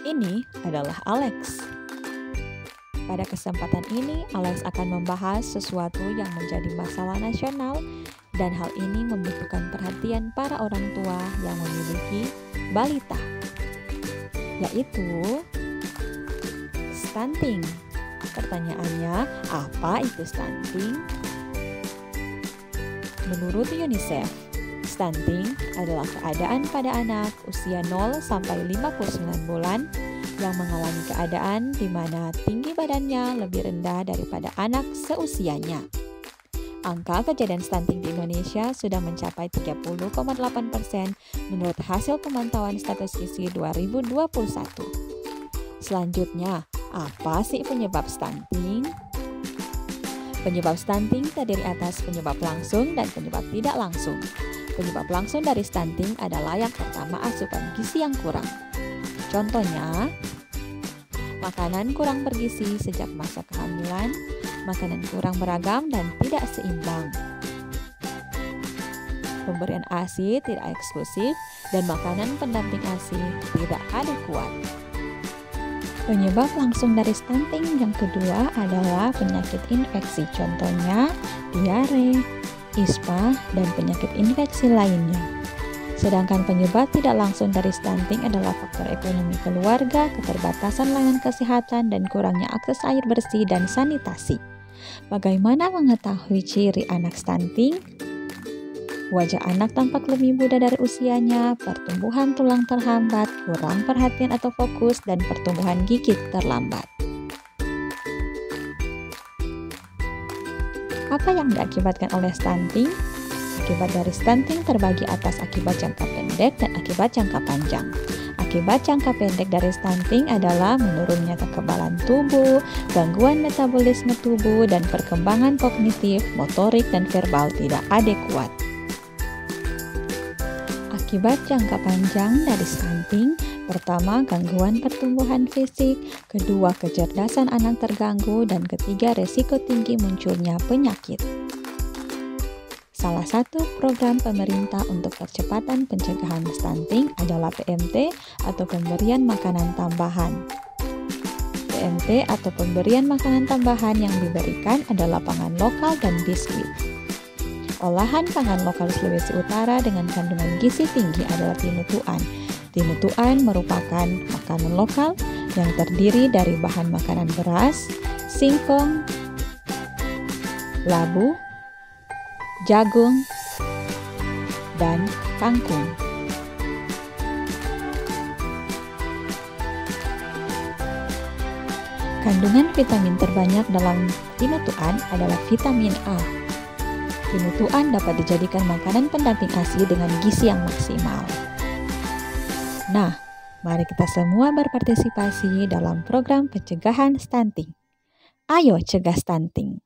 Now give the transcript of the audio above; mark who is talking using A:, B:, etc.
A: Ini adalah Alex. Pada kesempatan ini, Alex akan membahas sesuatu yang menjadi masalah nasional dan hal ini membutuhkan perhatian para orang tua yang memiliki balita, yaitu stunting. Pertanyaannya, apa itu stunting? Menurut UNICEF, stunting adalah keadaan pada anak usia 0 sampai 59 bulan yang mengalami keadaan di mana tinggi badannya lebih rendah daripada anak seusianya. Angka kejadian stunting di Indonesia sudah mencapai 30,8 persen menurut hasil pemantauan status gizi 2021. Selanjutnya, apa sih penyebab stunting? Penyebab stunting terdiri atas penyebab langsung dan penyebab tidak langsung. Penyebab langsung dari stunting adalah yang pertama asupan gizi yang kurang. Contohnya, makanan kurang bergizi sejak masa kehamilan, makanan kurang beragam dan tidak seimbang. Pemberian ASI tidak eksklusif dan makanan pendamping ASI tidak adekuat. Penyebab langsung dari stunting yang kedua adalah penyakit infeksi, contohnya diare, ispa, dan penyakit infeksi lainnya. Sedangkan penyebab tidak langsung dari stunting adalah faktor ekonomi keluarga, keterbatasan layanan kesehatan, dan kurangnya akses air bersih dan sanitasi. Bagaimana mengetahui ciri anak stunting? Wajah anak tampak lebih muda dari usianya, pertumbuhan tulang terhambat, kurang perhatian atau fokus, dan pertumbuhan gigit terlambat. Apa yang diakibatkan oleh stunting? Akibat dari stunting terbagi atas akibat jangka pendek dan akibat jangka panjang. Akibat jangka pendek dari stunting adalah menurunnya kekebalan tubuh, gangguan metabolisme tubuh, dan perkembangan kognitif, motorik, dan verbal tidak adekuat. Akibat jangka panjang dari stunting, pertama gangguan pertumbuhan fisik, kedua kecerdasan anak terganggu, dan ketiga resiko tinggi munculnya penyakit. Salah satu program pemerintah untuk percepatan pencegahan stunting adalah PMT atau pemberian makanan tambahan. PMT atau pemberian makanan tambahan yang diberikan adalah pangan lokal dan biskuit. Olahan pangan lokal Sulawesi Utara dengan kandungan gizi tinggi adalah tinutuan. Tinutuan merupakan makanan lokal yang terdiri dari bahan makanan beras, singkong, labu, jagung, dan kangkung. Kandungan vitamin terbanyak dalam tinutuan adalah vitamin A Penutuan dapat dijadikan makanan pendamping ASI dengan gizi yang maksimal. Nah, mari kita semua berpartisipasi dalam program pencegahan stunting. Ayo cegah stunting.